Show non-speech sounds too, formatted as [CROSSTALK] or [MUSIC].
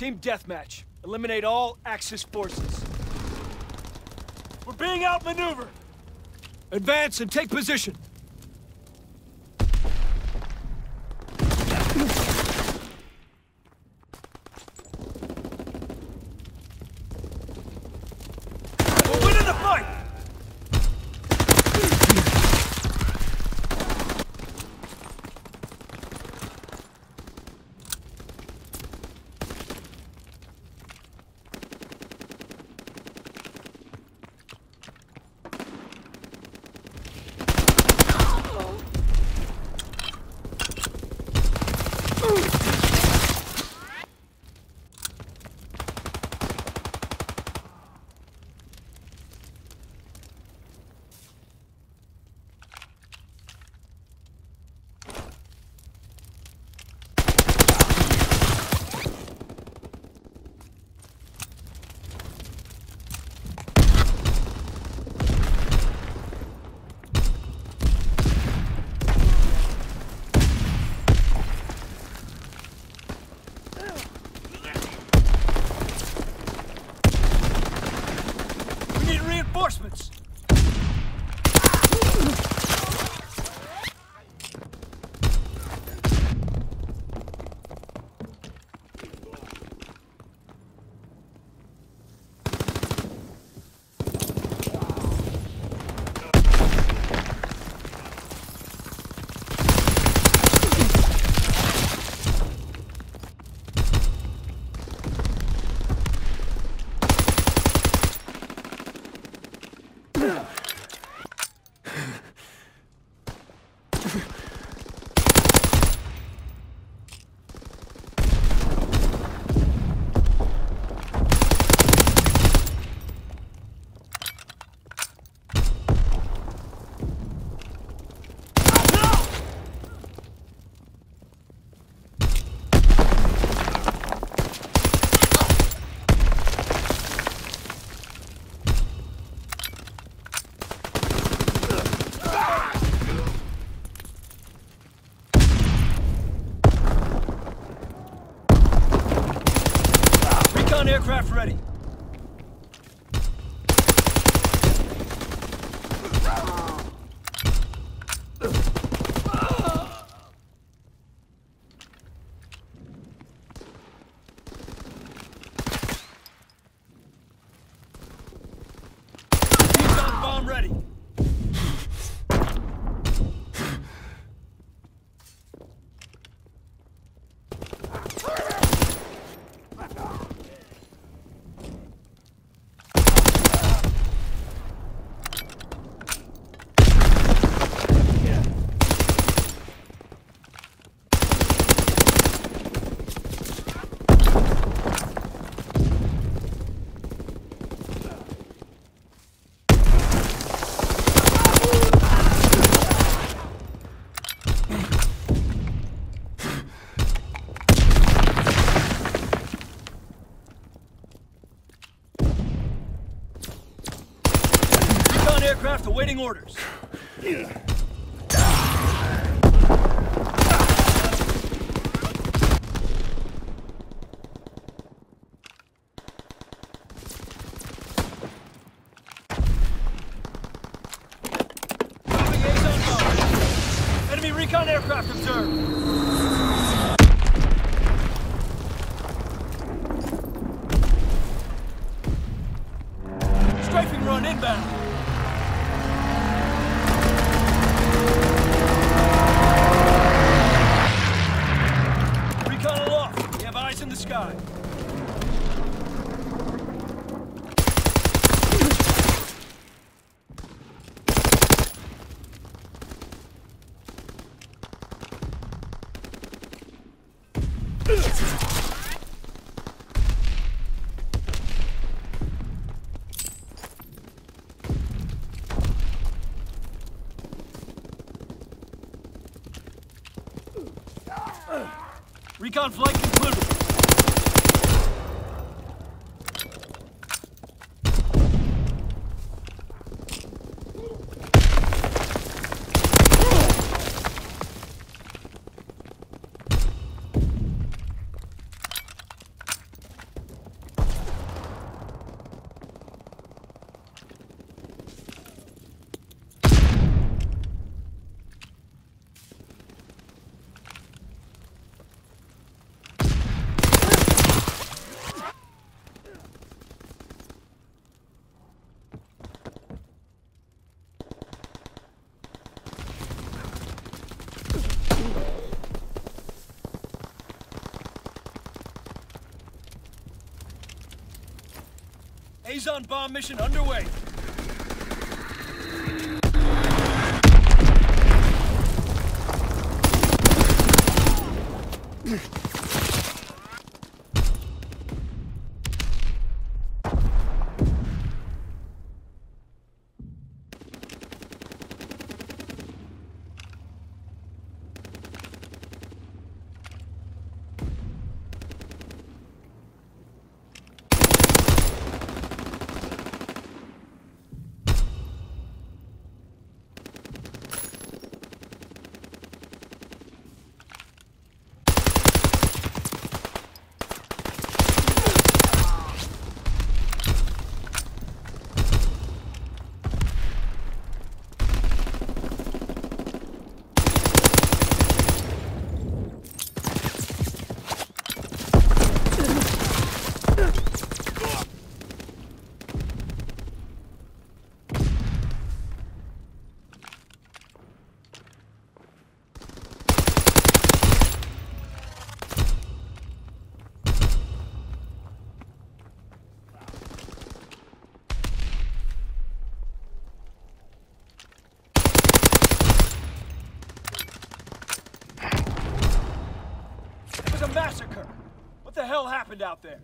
Team deathmatch. Eliminate all Axis forces. We're being outmaneuvered! Advance and take position! Reinforcements! Recon aircraft ready. Teams on bomb ready. Recon aircraft awaiting orders. [SIGHS] eyes in the sky. Recon flight concluded. Azon bomb mission underway. What the hell happened out there?